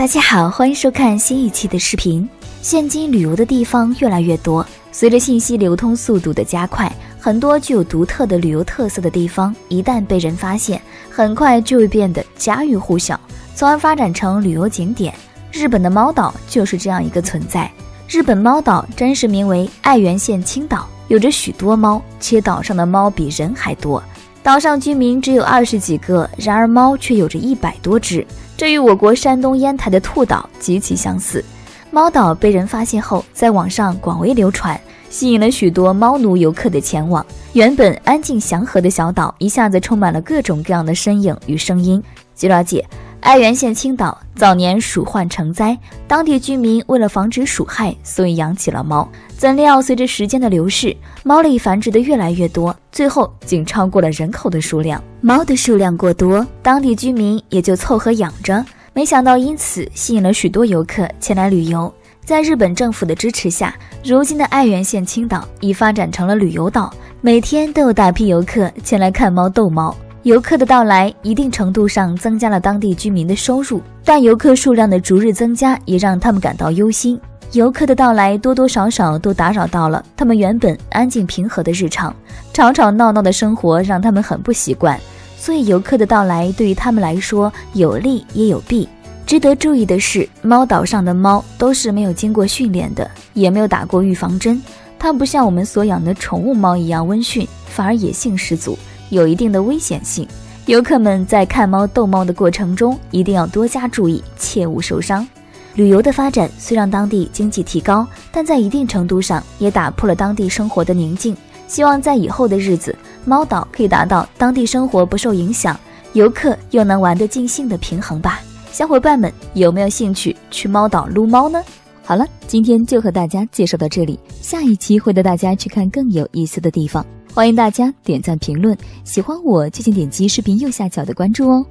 大家好，欢迎收看新一期的视频。现今旅游的地方越来越多，随着信息流通速度的加快，很多具有独特的旅游特色的地方，一旦被人发现，很快就会变得家喻户晓，从而发展成旅游景点。日本的猫岛就是这样一个存在。日本猫岛真实名为爱媛县青岛，有着许多猫，且岛上的猫比人还多。岛上居民只有二十几个，然而猫却有着一百多只。这与我国山东烟台的兔岛极其相似。猫岛被人发现后，在网上广为流传，吸引了许多猫奴游客的前往。原本安静祥和的小岛，一下子充满了各种各样的身影与声音。据了解。爱媛县青岛早年鼠患成灾，当地居民为了防止鼠害，所以养起了猫。怎料随着时间的流逝，猫类繁殖的越来越多，最后竟超过了人口的数量。猫的数量过多，当地居民也就凑合养着。没想到因此吸引了许多游客前来旅游。在日本政府的支持下，如今的爱媛县青岛已发展成了旅游岛，每天都有大批游客前来看猫逗猫。游客的到来，一定程度上增加了当地居民的收入，但游客数量的逐日增加，也让他们感到忧心。游客的到来多多少少都打扰到了他们原本安静平和的日常，吵吵闹闹的生活让他们很不习惯。所以，游客的到来对于他们来说有利也有弊。值得注意的是，猫岛上的猫都是没有经过训练的，也没有打过预防针，它不像我们所养的宠物猫一样温驯，反而野性十足。有一定的危险性，游客们在看猫逗猫的过程中一定要多加注意，切勿受伤。旅游的发展虽让当地经济提高，但在一定程度上也打破了当地生活的宁静。希望在以后的日子，猫岛可以达到当地生活不受影响，游客又能玩得尽兴的平衡吧。小伙伴们有没有兴趣去猫岛撸猫呢？好了，今天就和大家介绍到这里，下一期会带大家去看更有意思的地方。欢迎大家点赞评论，喜欢我就请点击视频右下角的关注哦。